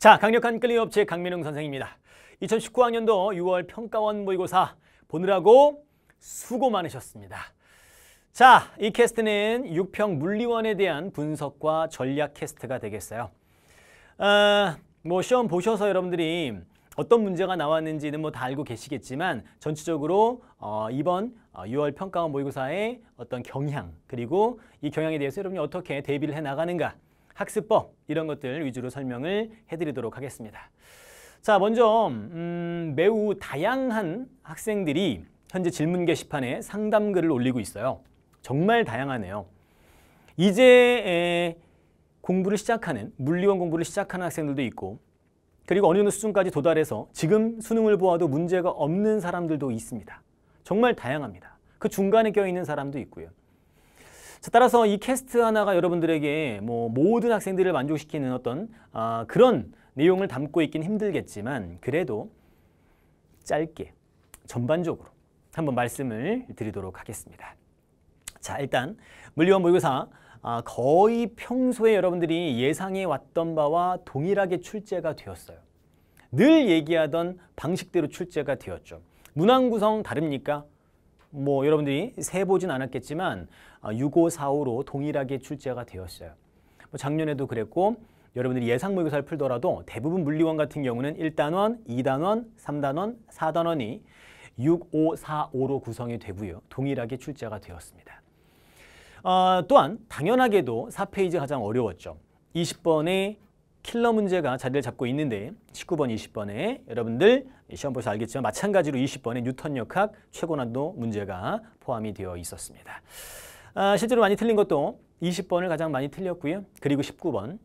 자, 강력한 끌림 업체 강민웅 선생입니다. 2019학년도 6월 평가원 모의고사 보느라고 수고 많으셨습니다. 자, 이 캐스트는 6평 물리원에 대한 분석과 전략 캐스트가 되겠어요. 어, 뭐 시험 보셔서 여러분들이 어떤 문제가 나왔는지는 뭐 다 알고 계시겠지만 전체적으로 어, 이번 6월 어, 평가원 모의고사의 어떤 경향 그리고 이 경향에 대해서 여러분이 어떻게 대비를 해 나가는가 학습법 이런 것들 위주로 설명을 해드리도록 하겠습니다. 자 먼저 음, 매우 다양한 학생들이 현재 질문 게시판에 상담글을 올리고 있어요. 정말 다양하네요. 이제 에, 공부를 시작하는 물리원 공부를 시작하는 학생들도 있고 그리고 어느 정도 수준까지 도달해서 지금 수능을 보아도 문제가 없는 사람들도 있습니다. 정말 다양합니다. 그 중간에 껴있는 사람도 있고요. 자, 따라서 이 캐스트 하나가 여러분들에게 뭐 모든 학생들을 만족시키는 어떤 아, 그런 내용을 담고 있긴 힘들겠지만 그래도 짧게 전반적으로 한번 말씀을 드리도록 하겠습니다. 자 일단 물리원 모의고사 아, 거의 평소에 여러분들이 예상해 왔던 바와 동일하게 출제가 되었어요. 늘 얘기하던 방식대로 출제가 되었죠. 문항 구성 다릅니까? 뭐 여러분들이 세보진 않았겠지만 6545로 아, 동일하게 출제가 되었어요. 뭐 작년에도 그랬고 여러분들이 예상 모의고사를 풀더라도 대부분 물리원 같은 경우는 1단원, 2단원, 3단원, 4단원이 6545로 구성이 되고요. 동일하게 출제가 되었습니다. 어, 또한 당연하게도 4페이지 가장 어려웠죠. 20번의 킬러 문제가 자리를 잡고 있는데 19번, 20번에 여러분들 시험 보셔서 알겠지만 마찬가지로 20번의 뉴턴 역학 최고 난도 문제가 포함이 되어 있었습니다. 아, 실제로 많이 틀린 것도 20번을 가장 많이 틀렸고요. 그리고 19번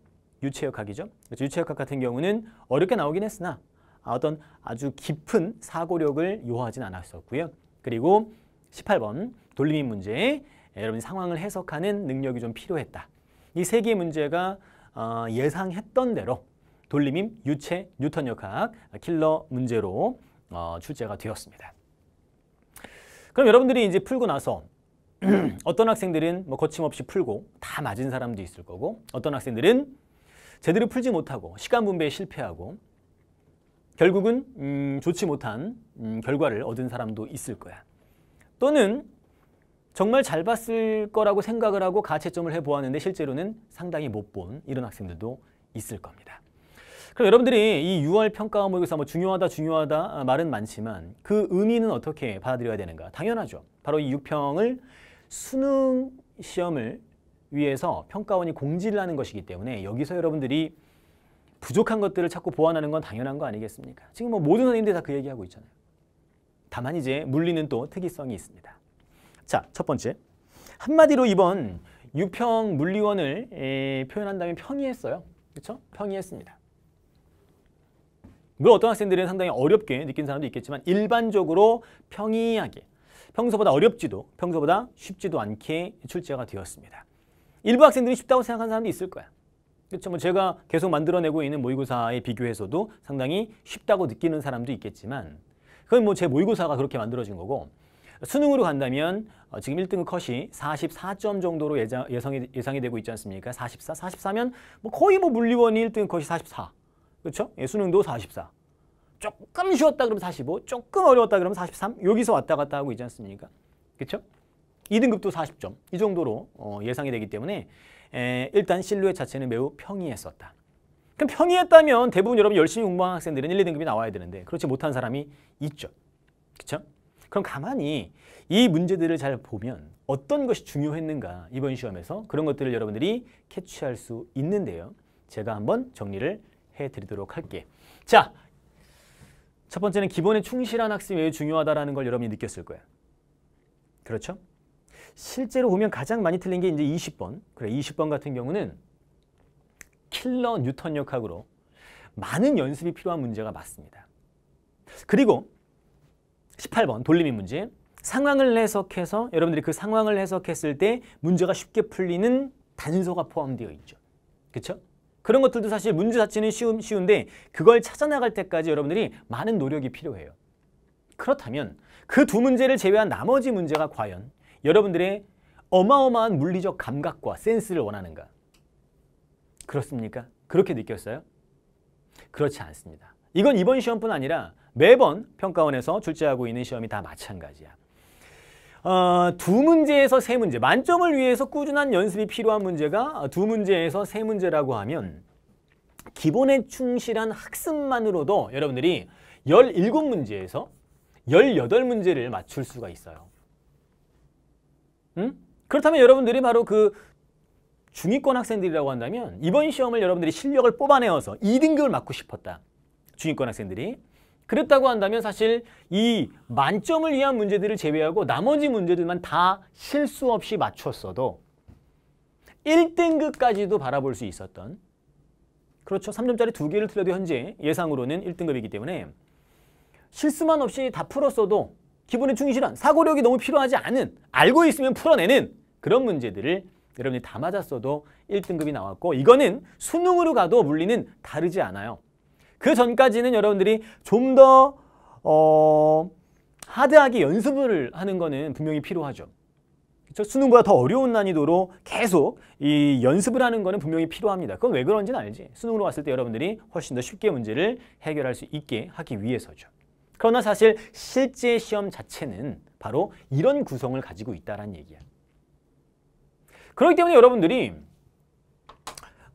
유체역학이죠. 그렇죠? 유체역학 같은 경우는 어렵게 나오긴 했으나 어떤 아주 깊은 사고력을 요하진 않았었고요. 그리고 18번 돌림이 문제 여러분 상황을 해석하는 능력이 좀 필요했다. 이 세 개의 문제가 어, 예상했던 대로 돌림임, 유체, 뉴턴 역학, 킬러 문제로 어, 출제가 되었습니다. 그럼 여러분들이 이제 풀고 나서 어떤 학생들은 뭐 거침없이 풀고 다 맞은 사람도 있을 거고 어떤 학생들은 제대로 풀지 못하고 시간 분배에 실패하고 결국은 음, 좋지 못한 음, 결과를 얻은 사람도 있을 거야. 또는 정말 잘 봤을 거라고 생각을 하고 가채점을 해보았는데 실제로는 상당히 못 본 이런 학생들도 있을 겁니다. 그럼 여러분들이 이 6월 평가 모의고사 뭐 중요하다 중요하다 말은 많지만 그 의미는 어떻게 받아들여야 되는가? 당연하죠. 바로 이 6평을 수능 시험을 위해서 평가원이 공지를 하는 것이기 때문에 여기서 여러분들이 부족한 것들을 자꾸 보완하는 건 당연한 거 아니겠습니까? 지금 뭐 모든 선생님들이 다 그 얘기하고 있잖아요. 다만 이제 물리는 또 특이성이 있습니다. 자, 첫 번째. 한마디로 이번 유평 물리원을 에, 표현한다면 평이했어요. 그렇죠? 평이했습니다. 물론 어떤 학생들은 상당히 어렵게 느낀 사람도 있겠지만 일반적으로 평이하게 평소보다 어렵지도 평소보다 쉽지도 않게 출제가 되었습니다. 일부 학생들이 쉽다고 생각하는 사람도 있을 거야. 그렇죠. 뭐 제가 계속 만들어내고 있는 모의고사에 비교해서도 상당히 쉽다고 느끼는 사람도 있겠지만 그건 뭐 제 모의고사가 그렇게 만들어진 거고 수능으로 간다면 어, 지금 1등급 컷이 44점 정도로 예상, 예상이, 예상이 되고 있지 않습니까? 44, 44면 뭐 거의 뭐 물리원이 1등급 컷이 44. 그렇죠? 예, 수능도 44. 조금 쉬웠다 그러면 45, 조금 어려웠다 그러면 43. 여기서 왔다 갔다 하고 있지 않습니까? 그렇죠? 2등급도 40점. 이 정도로 어, 예상이 되기 때문에 에, 일단 실루엣 자체는 매우 평이했었다. 그럼 평이했다면 대부분 여러분 열심히 공부한 학생들은 1, 2등급이 나와야 되는데 그렇지 못한 사람이 있죠. 그렇죠? 그럼 가만히 이 문제들을 잘 보면 어떤 것이 중요했는가 이번 시험에서 그런 것들을 여러분들이 캐치할 수 있는데요. 제가 한번 정리를 해드리도록 할게. 자, 첫 번째는 기본에 충실한 학습이 매우 중요하다는 걸 여러분이 느꼈을 거예요. 그렇죠? 실제로 보면 가장 많이 틀린 게 이제 20번. 그래, 20번 같은 경우는 킬러 뉴턴 역학으로 많은 연습이 필요한 문제가 맞습니다. 그리고 18번 돌림이 문제. 상황을 해석해서 여러분들이 그 상황을 해석했을 때 문제가 쉽게 풀리는 단서가 포함되어 있죠. 그렇죠? 그런 것들도 사실 문제 자체는 쉬운, 쉬운데 그걸 찾아나갈 때까지 여러분들이 많은 노력이 필요해요. 그렇다면 그 두 문제를 제외한 나머지 문제가 과연 여러분들의 어마어마한 물리적 감각과 센스를 원하는가? 그렇습니까? 그렇게 느꼈어요? 그렇지 않습니다. 이건 이번 시험뿐 아니라 매번 평가원에서 출제하고 있는 시험이 다 마찬가지야. 어, 두 문제에서 세 문제, 만점을 위해서 꾸준한 연습이 필요한 문제가 두 문제에서 세 문제라고 하면 기본에 충실한 학습만으로도 여러분들이 17문제에서 18문제를 맞출 수가 있어요. 음? 그렇다면 여러분들이 바로 그 중위권 학생들이라고 한다면 이번 시험을 여러분들이 실력을 뽑아내어서 2등급을 맞고 싶었다. 중위권 학생들이. 그랬다고 한다면 사실 이 만점을 위한 문제들을 제외하고 나머지 문제들만 다 실수 없이 맞췄어도 1등급까지도 바라볼 수 있었던 그렇죠. 3점짜리 두 개를 틀려도 현재 예상으로는 1등급이기 때문에 실수만 없이 다 풀었어도 기본에 충실한 사고력이 너무 필요하지 않은 알고 있으면 풀어내는 그런 문제들을 여러분이 다 맞았어도 1등급이 나왔고 이거는 수능으로 가도 물리는 다르지 않아요. 그 전까지는 여러분들이 좀더 어, 하드하게 연습을 하는 거는 분명히 필요하죠. 그렇죠? 수능보다 더 어려운 난이도로 계속 이 연습을 하는 거는 분명히 필요합니다. 그건 왜 그런지는 알지. 수능으로 왔을 때 여러분들이 훨씬 더 쉽게 문제를 해결할 수 있게 하기 위해서죠. 그러나 사실 실제 시험 자체는 바로 이런 구성을 가지고 있다는 얘기야. 그렇기 때문에 여러분들이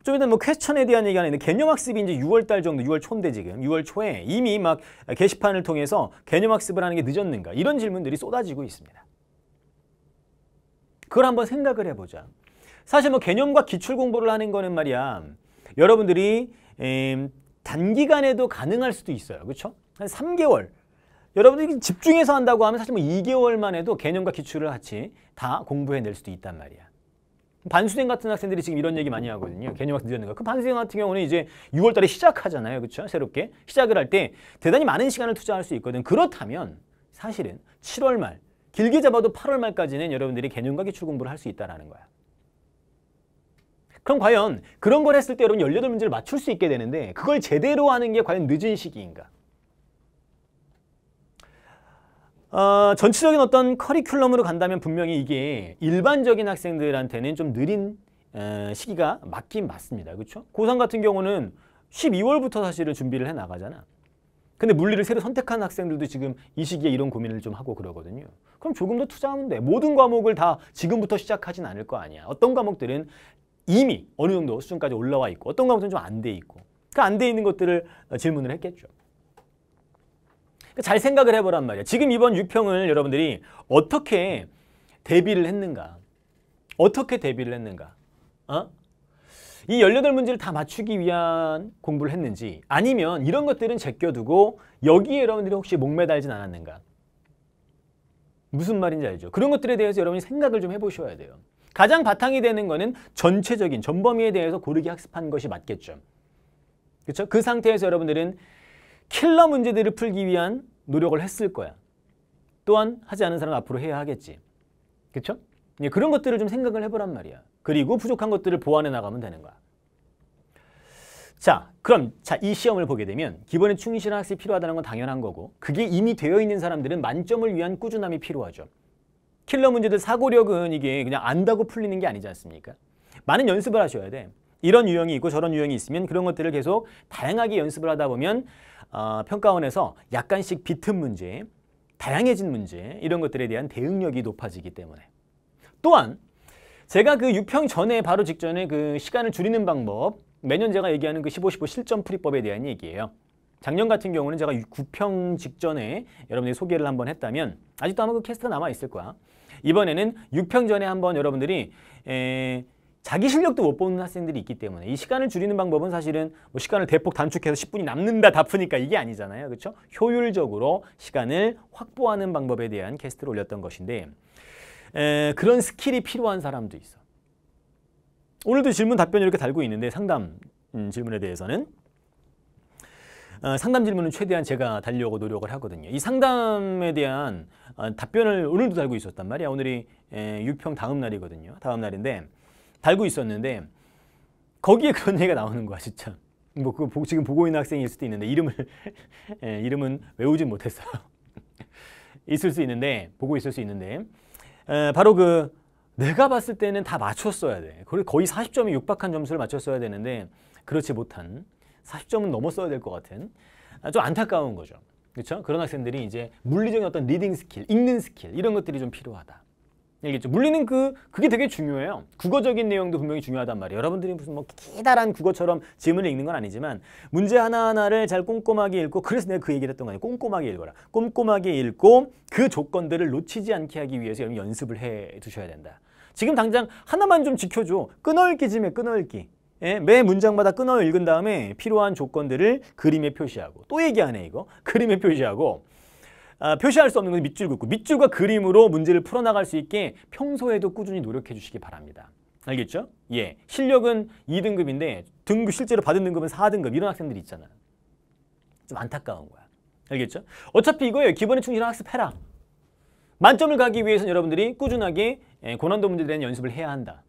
좀 이따 뭐 퀘스천에 대한 얘기가 아닌데 개념학습이 이제 6월 정도, 6월 초인데 지금 6월 초에 이미 막 게시판을 통해서 개념학습을 하는 게 늦었는가 이런 질문들이 쏟아지고 있습니다. 그걸 한번 생각을 해보자. 사실 뭐 개념과 기출 공부를 하는 거는 말이야 여러분들이 음, 단기간에도 가능할 수도 있어요. 그렇죠? 한 3개월. 여러분들이 집중해서 한다고 하면 사실 뭐 2개월만 해도 개념과 기출을 같이 다 공부해낼 수도 있단 말이야. 반수생 같은 학생들이 지금 이런 얘기 많이 하거든요. 개념학 늦었는가. 그 반수생 같은 경우는 이제 6월 달에 시작하잖아요. 그렇죠? 새롭게. 시작을 할 때 대단히 많은 시간을 투자할 수 있거든. 그렇다면 사실은 7월 말, 길게 잡아도 8월 말까지는 여러분들이 개념과 기출 공부를 할 수 있다는 거야. 그럼 과연 그런 걸 했을 때 여러분 18문제를 맞출 수 있게 되는데 그걸 제대로 하는 게 과연 늦은 시기인가? 어, 전체적인 어떤 커리큘럼으로 간다면 분명히 이게 일반적인 학생들한테는 좀 느린 에, 시기가 맞긴 맞습니다. 그렇죠? 고3 같은 경우는 12월부터 사실은 준비를 해 나가잖아. 근데 물리를 새로 선택한 학생들도 지금 이 시기에 이런 고민을 좀 하고 그러거든요. 그럼 조금 더 투자하면 돼. 모든 과목을 다 지금부터 시작하진 않을 거 아니야. 어떤 과목들은 이미 어느 정도 수준까지 올라와 있고 어떤 과목들은 좀 안 돼 있고 그 안 돼 있는 것들을 질문을 했겠죠. 그러니까 잘 생각을 해보란 말이야. 지금 이번 유평을 여러분들이 어떻게 대비를 했는가? 어떻게 대비를 했는가? 어? 이 18문제를 다 맞추기 위한 공부를 했는지 아니면 이런 것들은 제껴두고 여기에 여러분들이 혹시 목매달진 않았는가? 무슨 말인지 알죠? 그런 것들에 대해서 여러분이 생각을 좀 해보셔야 돼요. 가장 바탕이 되는 거는 전체적인 전범위에 대해서 고르게 학습한 것이 맞겠죠. 그렇죠? 그 상태에서 여러분들은 킬러 문제들을 풀기 위한 노력을 했을 거야. 또한 하지 않은 사람은 앞으로 해야 하겠지. 그렇죠? 그런 것들을 좀 생각을 해보란 말이야. 그리고 부족한 것들을 보완해 나가면 되는 거야. 자, 그럼 자, 이 시험을 보게 되면 기본에 충실한 학습이 필요하다는 건 당연한 거고 그게 이미 되어 있는 사람들은 만점을 위한 꾸준함이 필요하죠. 킬러 문제들 사고력은 이게 그냥 안다고 풀리는 게 아니지 않습니까? 많은 연습을 하셔야 돼. 이런 유형이 있고 저런 유형이 있으면 그런 것들을 계속 다양하게 연습을 하다 보면 어, 평가원에서 약간씩 비튼 문제, 다양해진 문제 이런 것들에 대한 대응력이 높아지기 때문에 또한 제가 그 6평 전에 바로 직전에 그 시간을 줄이는 방법 매년 제가 얘기하는 그 15, 15 실전 풀이법에 대한 얘기예요. 작년 같은 경우는 제가 9평 직전에 여러분들이 소개를 한번 했다면 아직도 아마 그 캐스트가 남아있을 거야. 이번에는 6평 전에 한번 여러분들이 에, 자기 실력도 못 보는 학생들이 있기 때문에 이 시간을 줄이는 방법은 사실은 뭐 시간을 대폭 단축해서 10분이 남는다 다 푸니까 이게 아니잖아요. 그렇죠? 효율적으로 시간을 확보하는 방법에 대한 캐스트를 올렸던 것인데 에, 그런 skill이 필요한 사람도 있어. 오늘도 질문 답변 이렇게 달고 있는데 상담 음, 질문에 대해서는 어, 상담 질문은 최대한 제가 달려고 노력을 하거든요. 이 상담에 대한 어, 답변을 오늘도 달고 있었단 말이야. 오늘이 에, 6평 다음 날이거든요. 다음 날인데 달고 있었는데 거기에 그런 얘기가 나오는 거야 진짜 뭐 그거 지금 보고 있는 학생일 수도 있는데 이름을 예, 이름은 외우진 못했어요 있을 수 있는데 보고 있을 수 있는데 에, 바로 그 내가 봤을 때는 다 맞췄어야 돼 거의 40점에 육박한 점수를 맞췄어야 되는데 그렇지 못한 40점은 넘었어야 될 것 같은 아, 좀 안타까운 거죠. 그렇죠? 그런 학생들이 이제 물리적인 어떤 reading skill, 읽는 스킬 이런 것들이 좀 필요하다. 알겠죠? 물리는 그 그게 되게 중요해요. 국어적인 내용도 분명히 중요하단 말이에요. 여러분들이 무슨 뭐 기다란 국어처럼 지문을 읽는 건 아니지만 문제 하나하나를 잘 꼼꼼하게 읽고 그래서 내가 그 얘기를 했던 거 아니에요. 꼼꼼하게 읽어라. 꼼꼼하게 읽고 그 조건들을 놓치지 않게 하기 위해서 여러분 연습을 해 두셔야 된다. 지금 당장 하나만 좀 지켜줘. 끊어읽기 좀 해, 끊어읽기. 예, 매 문장마다 끊어 읽은 다음에 필요한 조건들을 그림에 표시하고 또 얘기하네 이거 그림에 표시하고 아, 표시할 수 없는 건 밑줄 긋고 밑줄과 그림으로 문제를 풀어나갈 수 있게 평소에도 꾸준히 노력해 주시기 바랍니다. 알겠죠? 예, 실력은 2등급인데 등급 실제로 받은 등급은 4등급 이런 학생들이 있잖아요. 좀 안타까운 거야. 알겠죠? 어차피 이거예요. 기본에 충실한 학습해라. 만점을 가기 위해서는 여러분들이 꾸준하게 예, 고난도 문제에 대한 연습을 해야 한다.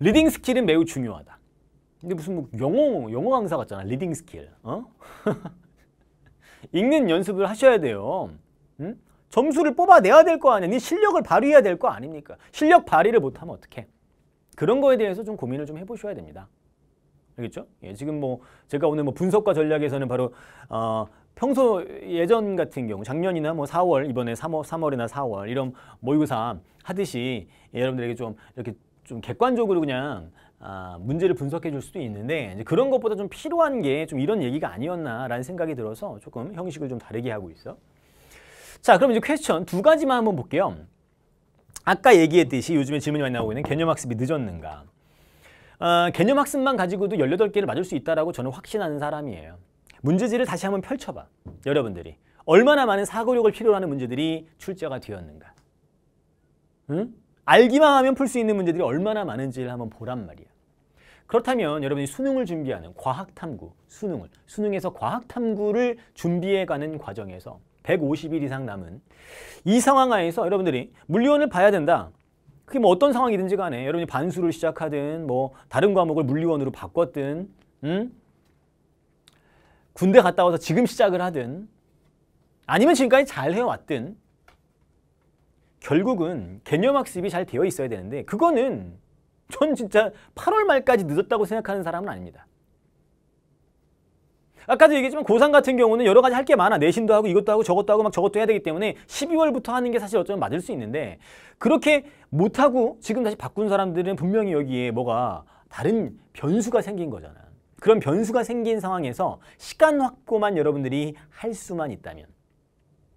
reading skill은 매우 중요하다. 근데 무슨 뭐 영어 영어 강사 같잖아. reading skill. 어? 읽는 연습을 하셔야 돼요. 응? 점수를 뽑아내야 될 거 아니야. 네 실력을 발휘해야 될 거 아닙니까? 실력 발휘를 못하면 어떡해. 그런 거에 대해서 좀 고민을 좀 해보셔야 됩니다. 알겠죠? 예, 지금 뭐 제가 오늘 뭐 분석과 전략에서는 바로 어, 평소 예전 같은 경우 작년이나 뭐 4월 이번에 3월 3월이나 4월 이런 모의고사 하듯이 예, 여러분들에게 좀 이렇게 좀 객관적으로 그냥 아, 문제를 분석해 줄 수도 있는데 그런 것보다 좀 필요한 게 좀 이런 얘기가 아니었나라는 생각이 들어서 조금 형식을 좀 다르게 하고 있어. 자, 그럼 이제 퀘스천 두 가지만 한번 볼게요. 아까 얘기했듯이 요즘에 질문이 많이 나오고 있는 개념학습이 늦었는가. 어, 개념학습만 가지고도 18개를 맞을 수 있다라고 저는 확신하는 사람이에요. 문제지를 다시 한번 펼쳐봐. 여러분들이. 얼마나 많은 사고력을 필요로 하는 문제들이 출제가 되었는가. 응? 알기만 하면 풀 수 있는 문제들이 얼마나 많은지를 한번 보란 말이야. 그렇다면 여러분이 수능을 준비하는 과학탐구, 수능을, 수능에서 과학탐구를 준비해가는 과정에서 150일 이상 남은 이 상황 하에서 여러분들이 물리원을 봐야 된다. 그게 뭐 어떤 상황이든지 간에 여러분이 반수를 시작하든 뭐 다른 과목을 물리원으로 바꿨든 음? 군대 갔다 와서 지금 시작을 하든 아니면 지금까지 잘 해왔든 결국은 개념학습이 잘 되어 있어야 되는데 그거는 전 진짜 8월 말까지 늦었다고 생각하는 사람은 아닙니다. 아까도 얘기했지만 고3 같은 경우는 여러 가지 할 게 많아. 내신도 하고 이것도 하고 저것도 하고 막 저것도 해야 되기 때문에 12월부터 하는 게 사실 어쩌면 맞을 수 있는데 그렇게 못하고 지금 다시 바꾼 사람들은 분명히 여기에 뭐가 다른 변수가 생긴 거잖아. 그런 변수가 생긴 상황에서 시간 확보만 여러분들이 할 수만 있다면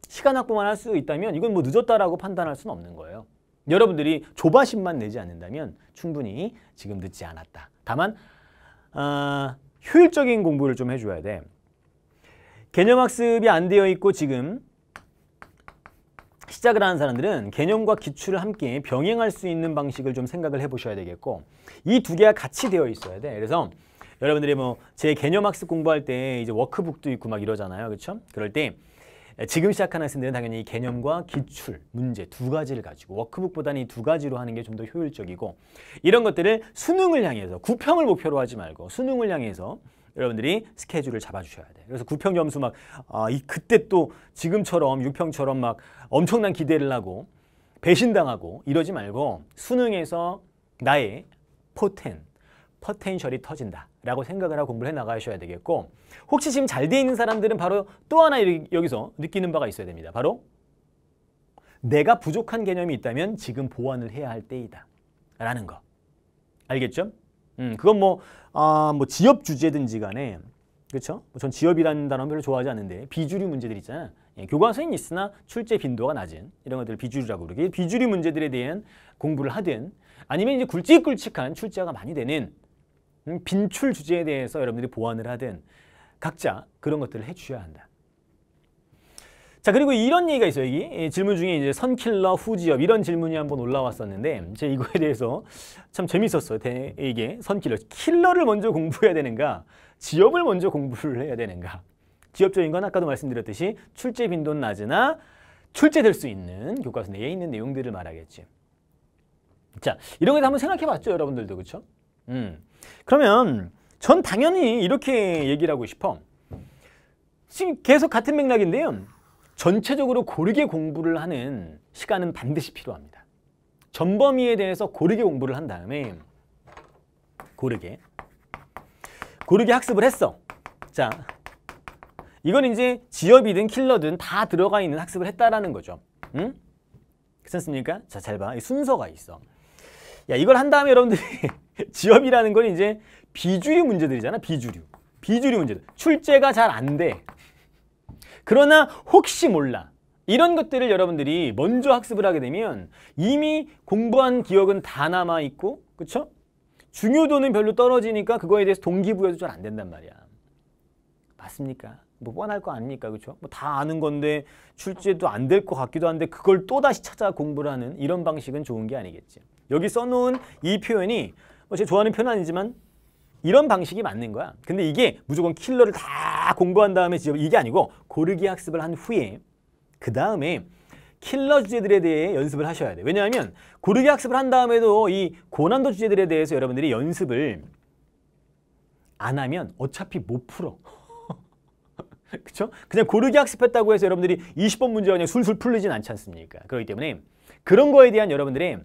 시간 확보만 할 수 있다면 이건 뭐 늦었다라고 판단할 수는 없는 거예요. 여러분들이 조바심만 내지 않는다면 충분히 지금 늦지 않았다. 다만 어, 효율적인 공부를 좀 해줘야 돼. 개념학습이 안 되어 있고 지금 시작을 하는 사람들은 개념과 기출을 함께 병행할 수 있는 방식을 좀 생각을 해보셔야 되겠고 이 두 개가 같이 되어 있어야 돼. 그래서 여러분들이 뭐 제 개념학습 공부할 때 이제 워크북도 있고 막 이러잖아요. 그렇죠? 그럴 때 지금 시작하는 학생들은 당연히 개념과 기출, 문제 두 가지를 가지고 워크북보다는 이 두 가지로 하는 게 좀 더 효율적이고 이런 것들을 수능을 향해서 구평을 목표로 하지 말고 수능을 향해서 여러분들이 스케줄을 잡아주셔야 돼. 그래서 구평 점수 막 아, 이 그때 또 지금처럼 유평처럼 막 엄청난 기대를 하고 배신당하고 이러지 말고 수능에서 나의 포텐, 퍼텐셜이 터진다. 라고 생각을 하고 공부를 해 나가셔야 되겠고 혹시 지금 잘 돼 있는 사람들은 바로 또 하나 여기서 느끼는 바가 있어야 됩니다. 바로 내가 부족한 개념이 있다면 지금 보완을 해야 할 때이다. 라는 거. 알겠죠? 음, 그건 뭐, 아, 뭐 지엽 주제든지 간에 그렇죠? 뭐전 지엽이라는 단어 별로 좋아하지 않는데 비주류 문제들 있잖아. 예, 교과서엔 있으나 출제 빈도가 낮은 이런 것들을 비주류라고 그러기 비주류 문제들에 대한 공부를 하든 아니면 이제 굵직굵직한 출제가 많이 되는 음, 빈출 주제에 대해서 여러분들이 보완을 하든 각자 그런 것들을 해주셔야 한다. 자 그리고 이런 얘기가 있어요. 여기 질문 중에 이제 선킬러, 후지엽 이런 질문이 한번 올라왔었는데 제 이거에 대해서 참 재밌었어요. 이게 선킬러, 킬러를 먼저 공부해야 되는가, 지엽을 먼저 공부를 해야 되는가. 지엽적인 건 아까도 말씀드렸듯이 출제 빈도는 낮으나 출제될 수 있는 교과서 내에 있는 내용들을 말하겠지. 자 이런 거 한번 생각해 봤죠, 여러분들도 그렇죠? 음. 그러면 전 당연히 이렇게 얘기를 하고 싶어. 지금 계속 같은 맥락인데요. 전체적으로 고르게 공부를 하는 시간은 반드시 필요합니다. 전범위에 대해서 고르게 공부를 한 다음에 고르게 고르게 학습을 했어. 자, 이건 이제 지엽이든 킬러든 다 들어가 있는 학습을 했다라는 거죠. 응? 괜찮습니까? 자, 잘 봐. 이 순서가 있어. 야, 이걸 한 다음에 여러분들이 지엽이라는 건 이제 비주류 문제들이잖아. 비주류. 비주류 문제들. 출제가 잘 안 돼. 그러나 혹시 몰라. 이런 것들을 여러분들이 먼저 학습을 하게 되면 이미 공부한 기억은 다 남아 있고, 그렇죠? 중요도는 별로 떨어지니까 그거에 대해서 동기부여도 잘 안 된단 말이야. 맞습니까? 뭐 뻔할 거 아닙니까? 그렇죠? 뭐다 아는 건데 출제도 안 될 것 같기도 한데 그걸 또 다시 찾아 공부를 하는 이런 방식은 좋은 게 아니겠지. 여기 써놓은 이 표현이 뭐 제가 좋아하는 표현 아니지만 이런 방식이 맞는 거야. 근데 이게 무조건 킬러를 다 공부한 다음에 이게 아니고 고르기 학습을 한 후에 그 다음에 킬러 주제들에 대해 연습을 하셔야 돼. 왜냐하면 고르기 학습을 한 다음에도 이 고난도 주제들에 대해서 여러분들이 연습을 안 하면 어차피 못 풀어. 그렇죠? 그냥 고르기 학습했다고 해서 여러분들이 20번 문제가 그냥 술술 풀리진 않지 않습니까? 그렇기 때문에 그런 거에 대한 여러분들의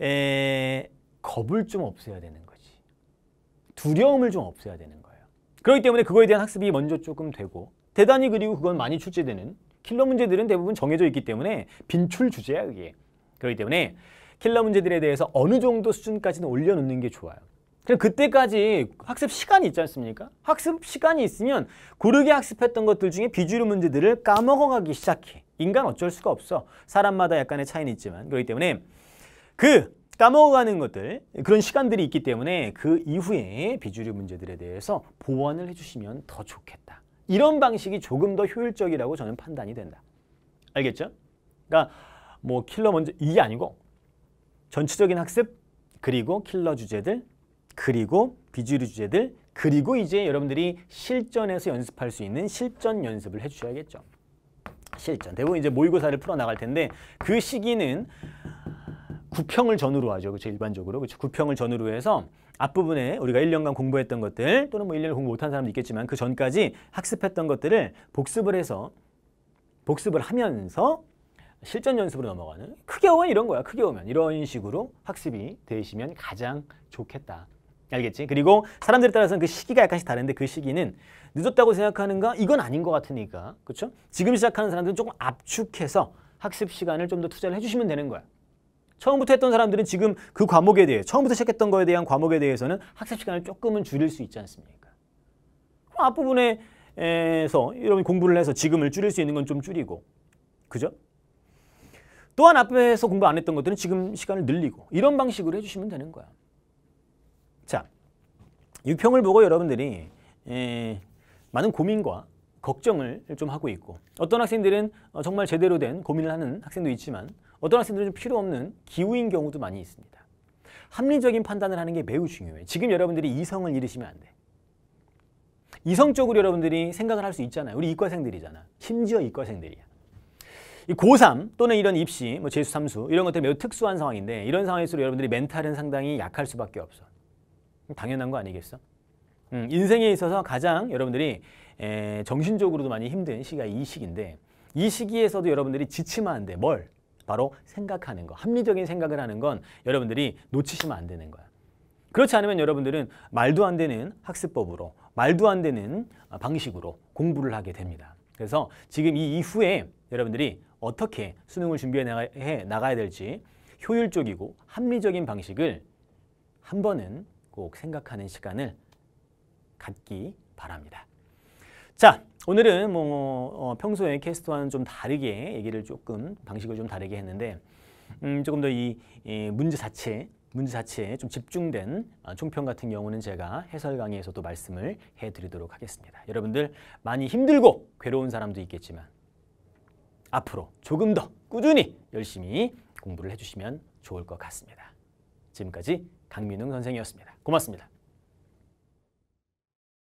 에, 겁을 좀 없애야 되는 거지. 두려움을 좀 없애야 되는 거예요. 그렇기 때문에 그거에 대한 학습이 먼저 조금 되고 대단히 그리고 그건 많이 출제되는 킬러 문제들은 대부분 정해져 있기 때문에 빈출 주제야 그게. 그렇기 때문에 킬러 문제들에 대해서 어느 정도 수준까지는 올려놓는 게 좋아요. 그럼 그때까지 학습 시간이 있지 않습니까? 학습 시간이 있으면 고르게 학습했던 것들 중에 비주류 문제들을 까먹어가기 시작해. 인간 어쩔 수가 없어. 사람마다 약간의 차이는 있지만. 그렇기 때문에 그 까먹어가는 것들 그런 시간들이 있기 때문에 그 이후에 비주류 문제들에 대해서 보완을 해주시면 더 좋겠다. 이런 방식이 조금 더 효율적이라고 저는 판단이 된다. 알겠죠? 그러니까 뭐 킬러 먼저 이게 아니고 전체적인 학습 그리고 킬러 주제들 그리고 비주류 주제들 그리고 이제 여러분들이 실전에서 연습할 수 있는 실전 연습을 해주셔야겠죠. 실전. 대부분 이제 모의고사를 풀어 나갈 텐데 그 시기는 구평을 전후로 하죠. 그렇죠. 일반적으로. 그렇죠. 구평을 전후로 해서 앞부분에 우리가 1년간 공부했던 것들 또는 뭐 1년을 공부 못한 사람도 있겠지만 그 전까지 학습했던 것들을 복습을 해서 복습을 하면서 실전 연습으로 넘어가는 크게 오면 이런 거야. 크게 오면 이런 식으로 학습이 되시면 가장 좋겠다. 알겠지? 그리고 사람들에 따라서는 그 시기가 약간씩 다른데 그 시기는 늦었다고 생각하는가? 이건 아닌 것 같으니까. 그렇죠? 지금 시작하는 사람들은 조금 압축해서 학습 시간을 좀 더 투자를 해주시면 되는 거야. 처음부터 했던 사람들은 지금 그 과목에 대해 처음부터 시작했던 거에 대한 과목에 대해서는 학습 시간을 조금은 줄일 수 있지 않습니까? 그럼 앞부분에서 여러분 공부를 해서 지금을 줄일 수 있는 건 좀 줄이고 그죠? 또한 앞에서 공부 안 했던 것들은 지금 시간을 늘리고 이런 방식으로 해주시면 되는 거야. 자, 유평을 보고 여러분들이 에, 많은 고민과 걱정을 좀 하고 있고 어떤 학생들은 어, 정말 제대로 된 고민을 하는 학생도 있지만 어떤 학생들은 좀 필요 없는 기우인 경우도 많이 있습니다. 합리적인 판단을 하는 게 매우 중요해요. 지금 여러분들이 이성을 잃으시면 안 돼. 이성적으로 여러분들이 생각을 할 수 있잖아요. 우리 이과생들이잖아. 심지어 이과생들이야. 이 고3 또는 이런 입시, 뭐 재수, 삼수 이런 것들 매우 특수한 상황인데 이런 상황일수록 여러분들이 멘탈은 상당히 약할 수밖에 없어. 당연한 거 아니겠어? 음, 인생에 있어서 가장 여러분들이 에, 정신적으로도 많이 힘든 시기가 이 시기인데 이 시기에서도 여러분들이 지치면 안 돼. 뭘? 바로 생각하는 거. 합리적인 생각을 하는 건 여러분들이 놓치시면 안 되는 거야. 그렇지 않으면 여러분들은 말도 안 되는 학습법으로 말도 안 되는 방식으로 공부를 하게 됩니다. 그래서 지금 이 이후에 여러분들이 어떻게 수능을 준비해 나가, 나가야 될지 효율적이고 합리적인 방식을 한 번은 꼭 생각하는 시간을 갖기 바랍니다. 자, 오늘은 뭐 어, 평소에 캐스트와는 좀 다르게 얘기를 조금 방식을 좀 다르게 했는데 음, 조금 더이 문제 자체 문제 자체에 좀 집중된 어, 총평 같은 경우는 제가 해설 강의에서도 말씀을 해드리도록 하겠습니다. 여러분들 많이 힘들고 괴로운 사람도 있겠지만 앞으로 조금 더 꾸준히 열심히 공부를 해주시면 좋을 것 같습니다. 지금까지 강민웅 선생이었습니다. 고맙습니다.